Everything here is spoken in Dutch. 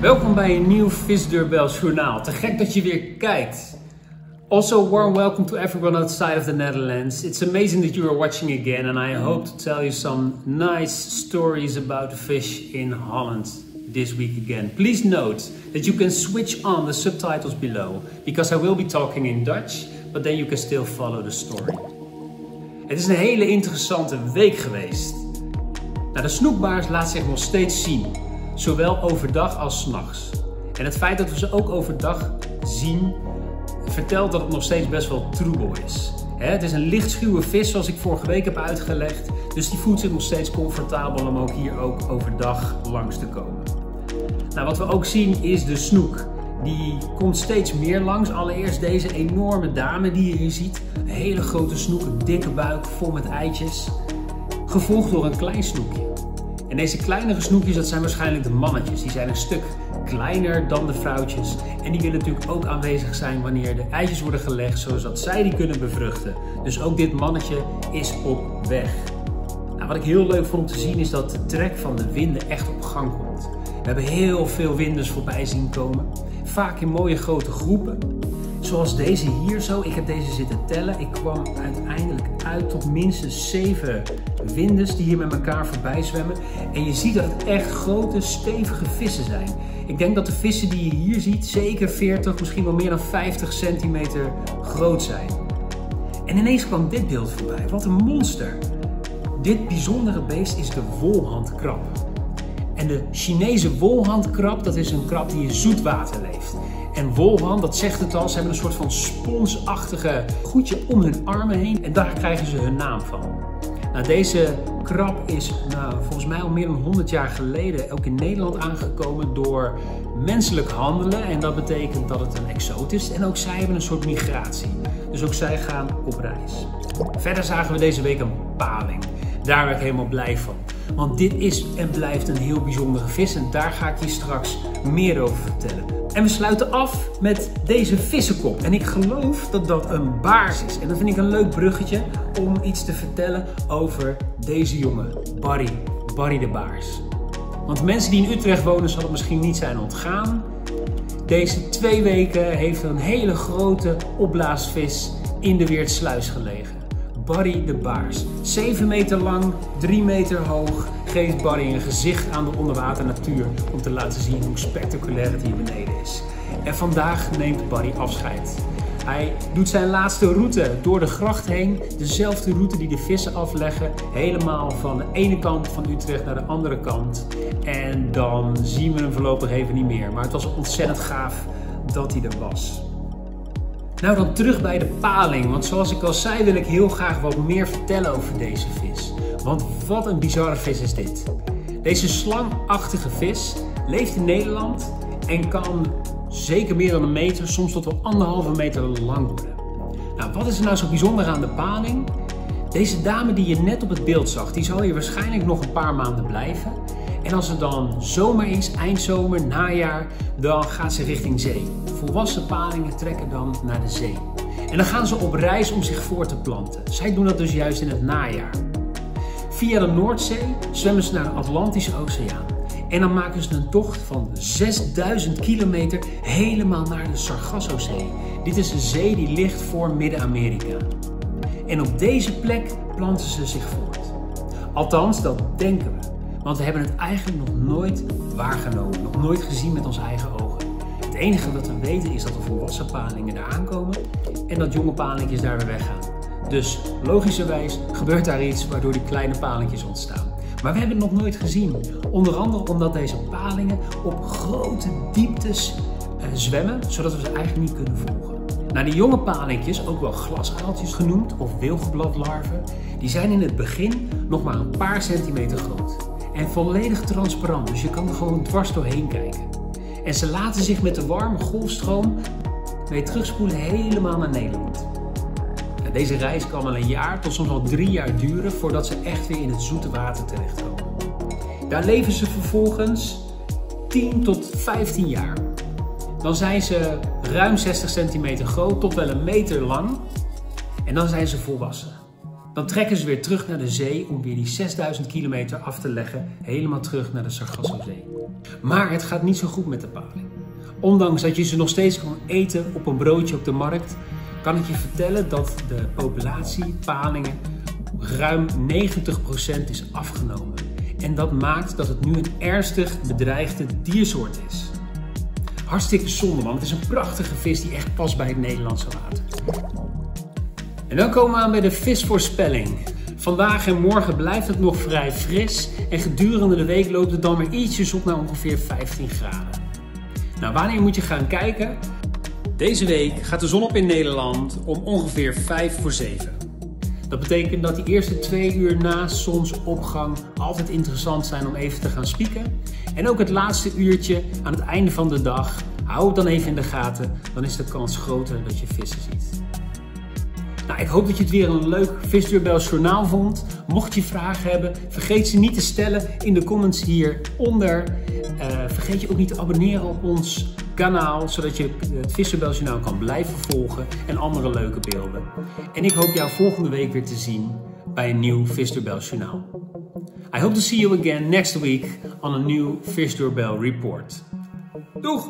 Welkom bij een nieuw Visdeurbels journaal. Te gek dat je weer kijkt. Also, warm welcome to everyone outside of the Netherlands. It's amazing that you are watching again, and I hope to tell you some nice stories about the fish in Holland this week again. Please note that you can switch on the subtitles below because I will be talking in Dutch, but then you can still follow the story. Het is een hele interessante week geweest. Nou, de snoekbaars laat zich nog steeds zien, zowel overdag als 's nachts. En het feit dat we ze ook overdag zien, vertelt dat het nog steeds best wel troebel is. Het is een lichtschuwe vis, zoals ik vorige week heb uitgelegd. Dus die voelt zich nog steeds comfortabel om ook hier ook overdag langs te komen. Nou, wat we ook zien is de snoek. Die komt steeds meer langs. Allereerst deze enorme dame die je hier ziet. Hele grote snoek, een dikke buik vol met eitjes. Gevolgd door een klein snoekje. En deze kleinere snoekjes, dat zijn waarschijnlijk de mannetjes. Die zijn een stuk kleiner dan de vrouwtjes. En die willen natuurlijk ook aanwezig zijn wanneer de eitjes worden gelegd, zodat zij die kunnen bevruchten. Dus ook dit mannetje is op weg. Nou, wat ik heel leuk vond om te zien is dat de trek van de winden echt op gang komt. We hebben heel veel winders voorbij zien komen. Vaak in mooie grote groepen. Zoals deze hier zo. Ik heb deze zitten tellen. Ik kwam uiteindelijk uit tot minstens 7 winders die hier met elkaar voorbij zwemmen. En je ziet dat het echt grote, stevige vissen zijn. Ik denk dat de vissen die je hier ziet zeker 40, misschien wel meer dan 50 centimeter groot zijn. En ineens kwam dit beeld voorbij. Wat een monster. Dit bijzondere beest is de wolhandkrab. En de Chinese wolhandkrab, dat is een krab die in zoetwater leeft. En wolhand, dat zegt het al, ze hebben een soort van sponsachtige goedje om hun armen heen. En daar krijgen ze hun naam van. Nou, deze krab is nou, volgens mij al meer dan 100 jaar geleden ook in Nederland aangekomen door menselijk handelen. En dat betekent dat het een exoot is. En ook zij hebben een soort migratie. Dus ook zij gaan op reis. Verder zagen we deze week een paling. Daar ben ik helemaal blij van. Want dit is en blijft een heel bijzondere vis en daar ga ik je straks meer over vertellen. En we sluiten af met deze vissenkop. En ik geloof dat dat een baars is. En dat vind ik een leuk bruggetje om iets te vertellen over deze jongen, Barry. Barry de Baars. Want mensen die in Utrecht wonen zal het misschien niet zijn ontgaan. Deze twee weken heeft een hele grote opblaasvis in de Weertsluis gelegen. Barry de Baars. 7 meter lang, 3 meter hoog, geeft Barry een gezicht aan de onderwater natuur om te laten zien hoe spectaculair het hier beneden is. En vandaag neemt Barry afscheid. Hij doet zijn laatste route door de gracht heen, dezelfde route die de vissen afleggen, helemaal van de ene kant van Utrecht naar de andere kant. En dan zien we hem voorlopig even niet meer. Maar het was ontzettend gaaf dat hij er was. Nou, dan terug bij de paling. Want zoals ik al zei, wil ik heel graag wat meer vertellen over deze vis. Want wat een bizarre vis is dit. Deze slangachtige vis leeft in Nederland en kan zeker meer dan een meter, soms tot wel anderhalve meter lang worden. Nou, wat is er nou zo bijzonder aan de paling? Deze dame die je net op het beeld zag, die zal hier waarschijnlijk nog een paar maanden blijven. En als het dan zomer is, eindzomer, najaar, dan gaat ze richting zee. Volwassen palingen trekken dan naar de zee. En dan gaan ze op reis om zich voor te planten. Zij doen dat dus juist in het najaar. Via de Noordzee zwemmen ze naar de Atlantische Oceaan. En dan maken ze een tocht van 6000 kilometer helemaal naar de Sargassozee. Dit is een zee die ligt voor Midden-Amerika. En op deze plek planten ze zich voort. Althans, dat denken we. Want we hebben het eigenlijk nog nooit waargenomen, nog nooit gezien met onze eigen ogen. Het enige dat we weten is dat de volwassen palingen daar aankomen en dat jonge palingjes daar weer weggaan. Dus logischerwijs gebeurt daar iets waardoor die kleine palingjes ontstaan. Maar we hebben het nog nooit gezien. Onder andere omdat deze palingen op grote dieptes eh, zwemmen, zodat we ze eigenlijk niet kunnen volgen. Nou, die jonge palingjes, ook wel glasaaltjes genoemd of wilgebladlarven, die zijn in het begin nog maar een paar centimeter groot. En volledig transparant, dus je kan er gewoon dwars doorheen kijken. En ze laten zich met de warme golfstroom mee terugspoelen helemaal naar Nederland. Deze reis kan wel een jaar tot soms wel drie jaar duren voordat ze echt weer in het zoete water terechtkomen. Daar leven ze vervolgens 10 tot 15 jaar. Dan zijn ze ruim 60 centimeter groot tot wel een meter lang en dan zijn ze volwassen. Dan trekken ze weer terug naar de zee om weer die 6000 kilometer af te leggen, helemaal terug naar de Sargassozee. Maar het gaat niet zo goed met de paling. Ondanks dat je ze nog steeds kan eten op een broodje op de markt, kan ik je vertellen dat de populatie palingen ruim 90% is afgenomen. En dat maakt dat het nu een ernstig bedreigde diersoort is. Hartstikke zonde, want het is een prachtige vis die echt past bij het Nederlandse water. En dan komen we aan bij de visvoorspelling. Vandaag en morgen blijft het nog vrij fris en gedurende de week loopt het dan weer ietsjes op naar ongeveer 15 graden. Nou, wanneer moet je gaan kijken? Deze week gaat de zon op in Nederland om ongeveer 5 voor 7. Dat betekent dat die eerste twee uur na zonsopgang altijd interessant zijn om even te gaan spieken. En ook het laatste uurtje aan het einde van de dag, hou het dan even in de gaten, dan is de kans groter dat je vissen ziet. Nou, ik hoop dat je het weer een leuk Visdeurbels journaal vond. Mocht je vragen hebben, vergeet ze niet te stellen in de comments hieronder. Uh, vergeet je ook niet te abonneren op ons kanaal, zodat je het Visdeurbels kan blijven volgen en andere leuke beelden. En ik hoop jou volgende week weer te zien bij een nieuw Visdeurbels journaal. I hope to see you again next week on a new Fish Doorbell report. Doeg!